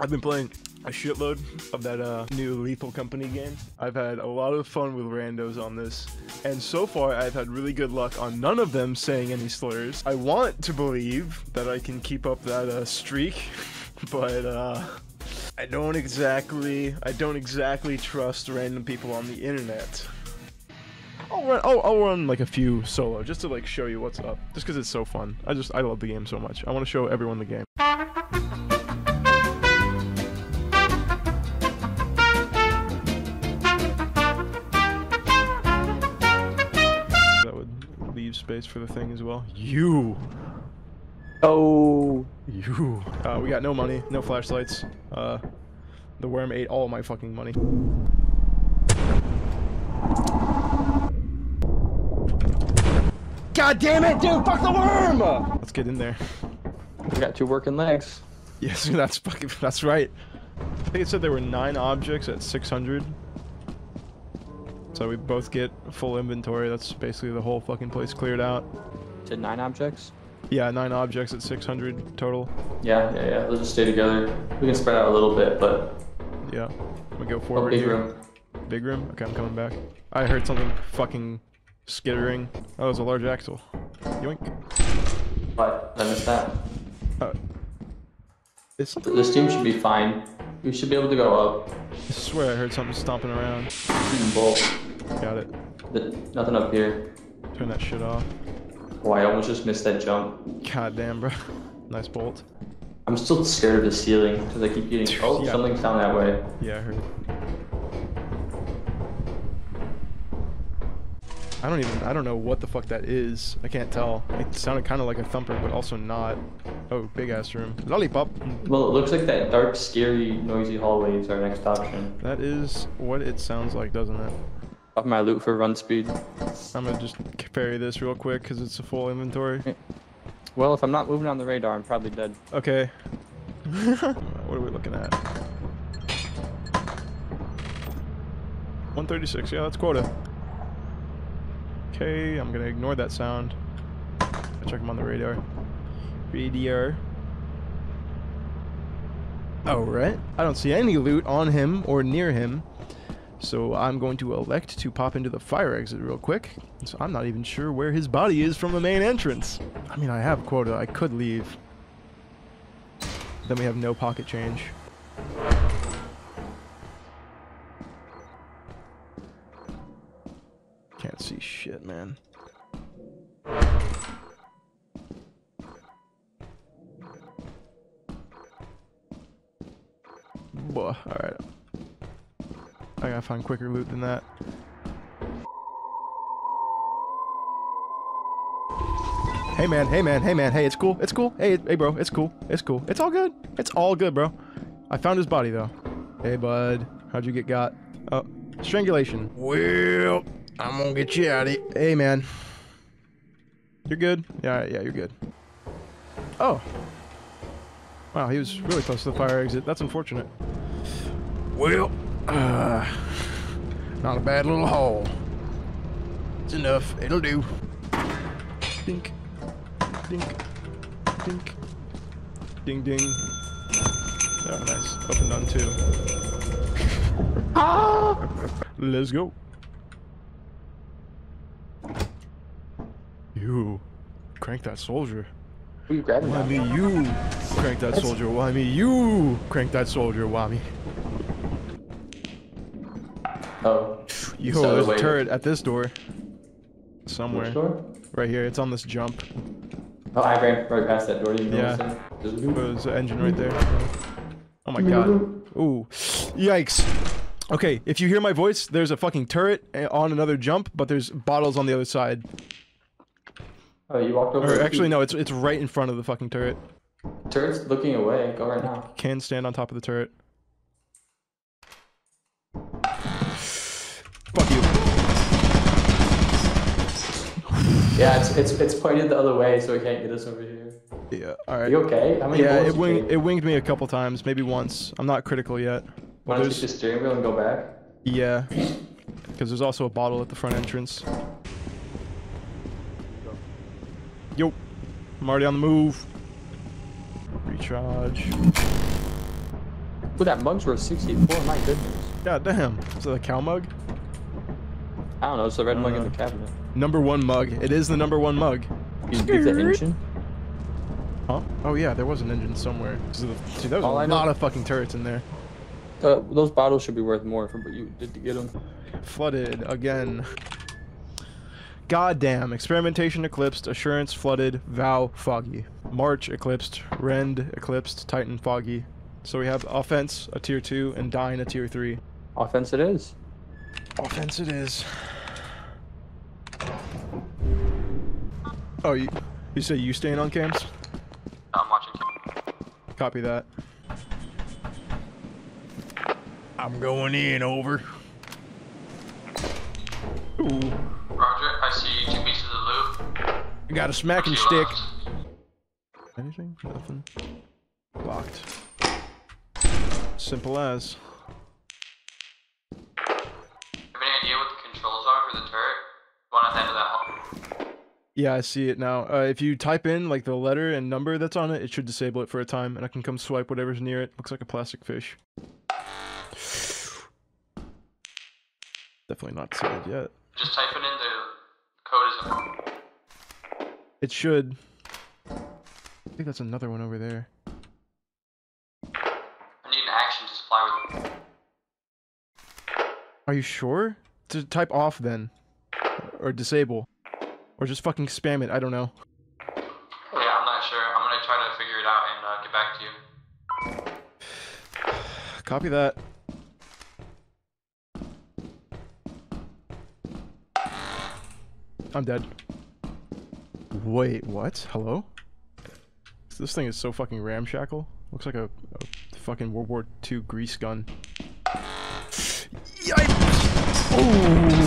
I've been playing a shitload of that uh, new Lethal Company game. I've had a lot of fun with randos on this, and so far I've had really good luck on none of them saying any slurs. I want to believe that I can keep up that uh, streak, but uh, I don't exactly, I don't exactly trust random people on the internet. I'll run, I'll, I'll run like a few solo just to like show you what's up, just because it's so fun. I just, I love the game so much. I want to show everyone the game. Space for the thing as well. You, Oh, you. Uh, we got no money, no flashlights. Uh, the worm ate all my fucking money. god damn it, dude! Fuck the worm! Let's get in there. We got two working legs. Yes, that's fucking. That's right. I think it said there were nine objects at 600. So we both get full inventory. That's basically the whole fucking place cleared out. To nine objects. Yeah, nine objects at 600 total. Yeah, yeah, yeah. Let's just stay together. We can spread out a little bit, but Yeah. We go oh, forward big here. room. Big room? Okay, I'm coming back. I heard something fucking skittering. Oh, it was a large axle. Yoink. What? I missed that. Uh, is something? This team should be fine. We should be able to go up. I swear I heard something stomping around. Bolt. Got it. The, nothing up here. Turn that shit off. Oh, I almost just missed that jump. God damn, bro. Nice bolt. I'm still scared of the ceiling because I keep getting. Oh, Yeah. something's down that way. Yeah, I heard. I don't even, I don't know what the fuck that is. I can't tell. It sounded kind of like a thumper, but also not. Oh, big ass room. Lollipop. Well, it looks like that dark, scary, noisy hallway is our next option. That is what it sounds like, doesn't it? My loot for run speed. I'm gonna just parry this real quick because it's a full inventory. Well, if I'm not moving on the radar, I'm probably dead. Okay. what are we looking at? 136, yeah, that's quota. Okay, I'm gonna ignore that sound. Check him on the radar. Radar. right. I don't see any loot on him or near him. So I'm going to elect to pop into the fire exit real quick. So I'm not even sure where his body is from the main entrance. I mean, I have quota. I could leave. Then we have no pocket change. Can't see shit, man. Buh, alright. I gotta find quicker loot than that. Hey man, hey man, hey man, hey, it's cool, it's cool. Hey, hey bro, it's cool, it's cool. It's all good. It's all good, bro. I found his body though. Hey bud, how'd you get got? Oh, strangulation. Well, I'm gonna get you out of here. Hey man. You're good? Yeah, yeah, you're good. Oh. Wow, he was really close to the fire exit. That's unfortunate. Well, uh, not a bad little haul. It's enough. It'll do. Dink. Dink. Dink. Ding ding. Oh, nice. Opened on two. ah! Let's go. You. Crank that soldier. Who you grabbing Why me you crank that soldier? Why me you crank that soldier? Why me? Oh. Yo, So there's a turret at this door. Somewhere. Door? Right here. It's on this jump. Oh, I ran right past that door. Didn't Yeah. There's an engine right there. Oh my god. Ooh. Yikes. Okay, if you hear my voice, there's a fucking turret eh, on another jump, but there's bottles on the other side. Oh, you walked over. Or actually, no, it's it's right in front of the fucking turret. Turret's looking away. Go right now. Can stand on top of the turret. Yeah, it's it's it's pointed the other way, so it can't get us over here. Yeah. All right. You okay? How many Yeah, it winged it winged me a couple times, maybe once. I'm not critical yet. Why don't you there's- hit the steering wheel and go back? Yeah. Because there's also a bottle at the front entrance. Yo. I'm already on the move. Recharge. Ooh, that mug's worth 64, my goodness. God damn. Is that a cow mug? I don't know, it's the red mug in Uh, the cabinet. Number one mug. It is the number one mug. You beat the engine? Huh? Oh yeah, there was an engine somewhere. Dude, there was All a I know- lot of fucking turrets in there. Uh, those bottles should be worth more for what you did to get them. Flooded again. Goddamn. Experimentation eclipsed. Assurance flooded. Vow foggy. March eclipsed. Rend eclipsed. Titan foggy. So we have offense a tier two and dine a tier three. Offense it is. Offense it is. Oh, you, you say you staying on cams? I'm watching. Copy that. I'm going in, over. Ooh, Roger, I see two pieces of loot. I got a smacking stick. left. Anything? Nothing. Locked. Simple as. Have any idea what the controls are for the turret? One at the end of that hall. Yeah, I see it now. Uh, if you type in like the letter and number that's on it, it should disable it for a time, and I can come swipe whatever's near it. Looks like a plastic fish. Definitely not disabled yet. Just typing in the code is It should. I think that's another one over there. I need an action to supply with. Are you sure? To type off then, or disable, or just fucking spam it. I don't know. Yeah, I'm not sure. I'm gonna try to figure it out and uh, get back to you. Copy that. I'm dead. Wait, what? Hello? This thing is so fucking ramshackle. Looks like a, a fucking World War II grease gun. Yikes!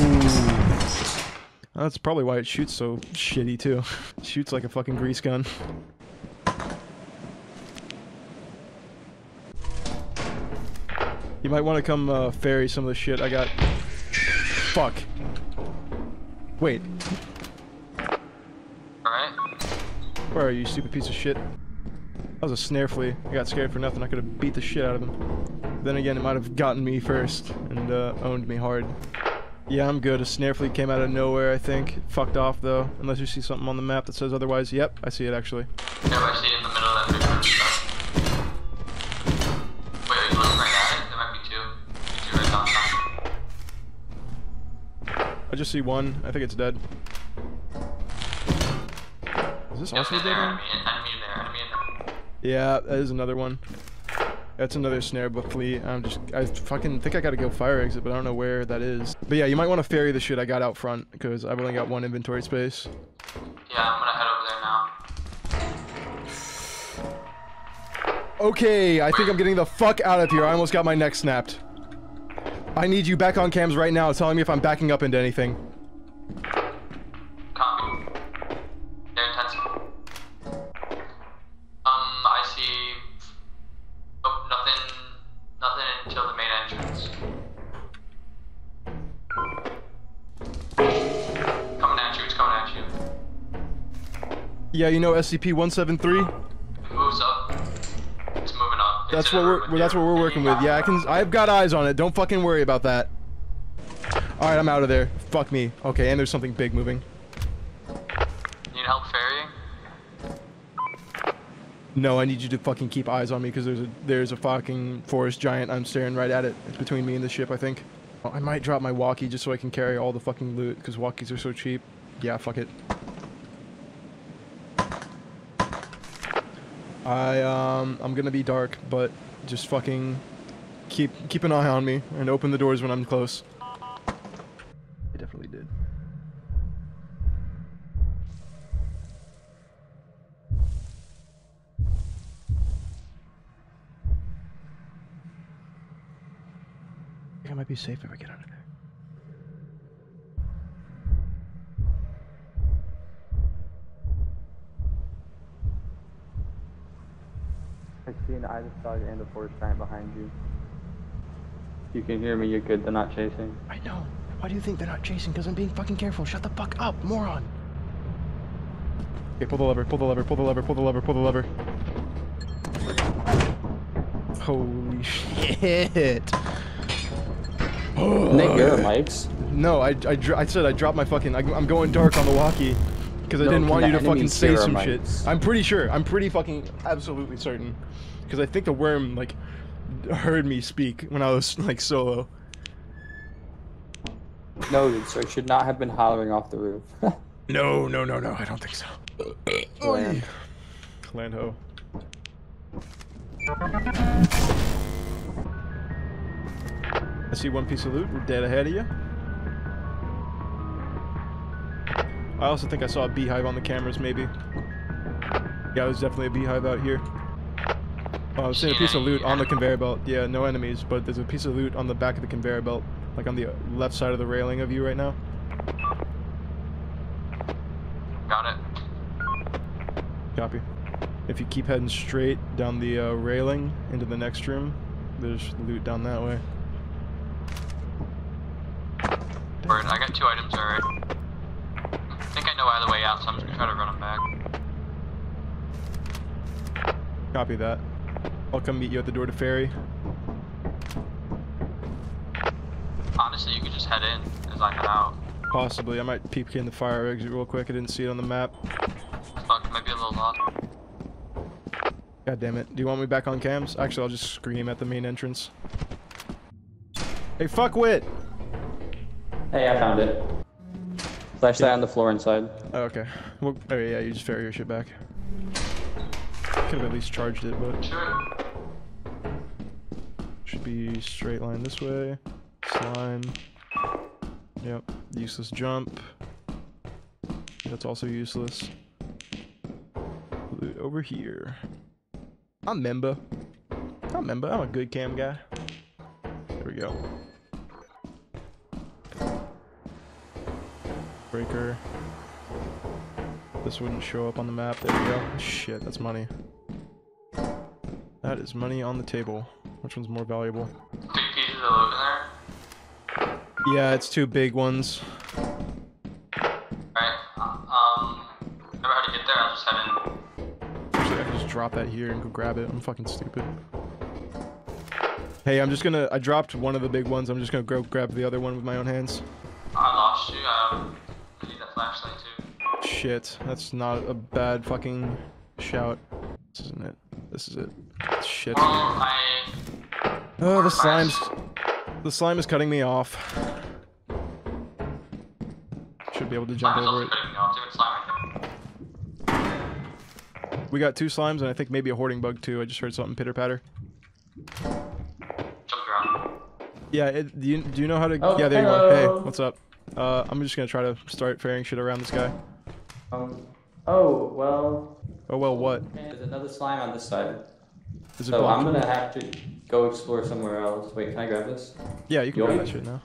Ooh. That's probably why it shoots so shitty too. shoots like a fucking grease gun. You might want to come uh, ferry some of the shit I got. Fuck. Wait, Alright? where are you, stupid piece of shit? That was a snare flea. I got scared for nothing. I could have beat the shit out of him. Then again, it might have gotten me first and uh, owned me hard. Yeah, I'm good. A snare flea came out of nowhere, I think. Fucked off, though. Unless you see something on the map that says otherwise. Yep, I see it, actually. Yep, I see it in the middle of that big room. Wait, are you looking right at it? There might be two. Two right on top. I just see one. I think it's dead. Is this also dead enemy, enemy there, enemy there. Yeah, that is another one. That's another snare but flea. I'm just, I fucking think I gotta go fire exit, but I don't know where that is. But yeah, you might want to ferry the shit I got out front, because I've only got one inventory space. Yeah, I'm gonna head over there now. Okay, I think I'm getting the fuck out of here. I almost got my neck snapped. I need you back on cams right now, telling me if I'm backing up into anything. Yeah, you know SCP-173? It moves up. It's moving up. It's That's what we're that's what we're working with. Yeah, I can I've got eyes on it. Don't fucking worry about that. All right, I'm out of there. Fuck me. Okay, and there's something big moving. Need help ferrying? No, I need you to fucking keep eyes on me because there's a there's a fucking forest giant. I'm staring right at it. It's between me and the ship, I think. I might drop my walkie just so I can carry all the fucking loot because walkies are so cheap. Yeah, fuck it. I um I'm gonna be dark, but just fucking keep keep an eye on me and open the doors when I'm close. I definitely did. I I might be safe if I get out of there. See an Ida dog and a forest giant behind you. You can hear me, you're good, they're not chasing. I know. Why do you think they're not chasing? Because I'm being fucking careful. Shut the fuck up, moron. Okay, pull the lever, pull the lever, pull the lever, pull the lever, pull the lever. Holy shit. Nick, your mics. No, I, I, I said I dropped my fucking. I, I'm going dark on the walkie because I No, didn't want you to fucking say hear our some shit. I'm pretty sure. I'm pretty fucking absolutely certain because I think the worm like heard me speak when I was like solo. Noted, so it should not have been hollering off the roof. No, no, no, no. I don't think so. Land. Land ho. I see one piece of loot. We're dead ahead of you. I also think I saw a beehive on the cameras, maybe. Yeah, there's definitely a beehive out here. Oh, I was seeing a piece of loot on the conveyor belt. Yeah, no enemies, but there's a piece of loot on the back of the conveyor belt, like on the left side of the railing of you right now. Got it. Copy. If you keep heading straight down the uh, railing into the next room, there's loot down that way. Word, I got two items already. I think I know either way out, so I'm just gonna try to run them back. Copy that. I'll come meet you at the door to ferry. Honestly, you could just head in as I head out. Possibly. I might peek in the fire exit real quick. I didn't see it on the map. Fuck, might be a little lost. God damn it. Do you want me back on cams? Actually, I'll just scream at the main entrance. Hey, fuckwit! Hey, I found it. Flashlight on the floor inside. Oh, okay. Well, oh yeah, you just ferry your shit back. Could have at least charged it, but should be straight line this way. Slime. Yep. Useless jump. That's also useless. Over here. I'm member. I'm member. I'm a good cam guy. There we go. Breaker. This wouldn't show up on the map. There we go. Shit, that's money. That is money on the table. Which one's more valuable? Two pieces of loot in there. Yeah, it's two big ones. Alright. Um, remember how to get there? I'll just head in. Actually, I can just drop that here and go grab it. I'm fucking stupid. Hey, I'm just gonna. I dropped one of the big ones. I'm just gonna go grab the other one with my own hands. I lost you. Um, I need that flashlight too. Shit, that's not a bad fucking shout. This isn't it. This is it. Shit. Oh, the slime's. The slime is cutting me off. Should be able to jump over it. putting me off. Too much slime right there. We got two slimes and I think maybe a hoarding bug too. I just heard something pitter patter. Yeah, it, do you do you know how to? Oh, yeah, there you go. Hey, what's up? Uh, I'm just gonna try to start ferrying shit around this guy. Um, oh, well, Oh well, what? there's another slime on this side. Is So I'm gonna have to go explore somewhere else. Wait, can I grab this? Yeah, you can Yo. grab that shit now.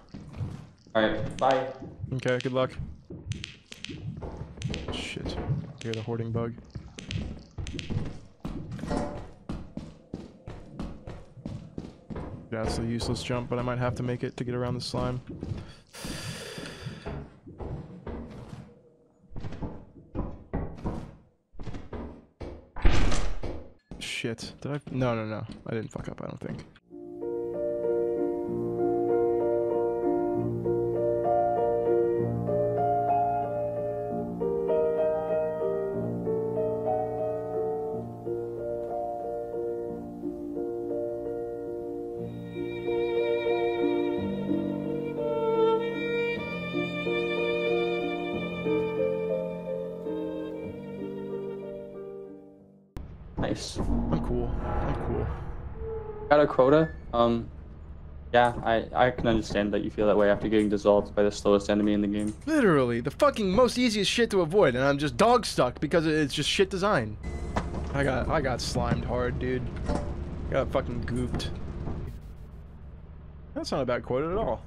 Alright, bye. Okay, good luck. Shit. Hear the hoarding bug. That's a useless jump, but I might have to make it to get around the slime. Shit. Did I? No, no, no. I didn't fuck up, I don't think. Nice. I'm cool. I'm cool. Got a quota. Um, yeah, I, I can understand that you feel that way after getting dissolved by the slowest enemy in the game. Literally, the fucking most easiest shit to avoid, and I'm just dog stuck because it's just shit design. I got I got slimed hard, dude. Got fucking gooped. That's not a bad quota at all.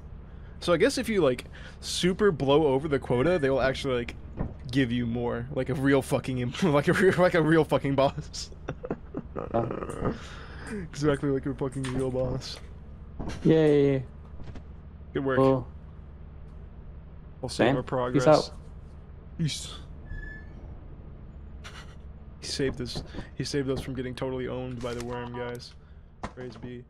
So I guess if you like super blow over the quota, they will actually like give you more, like a real fucking like a real like a real fucking boss. Oh. exactly like a fucking real boss. Yay. Good work. Well, We'll save Sam, our peace progress. out. Peace. He saved us. He saved us from getting totally owned by the worm, guys. Praise be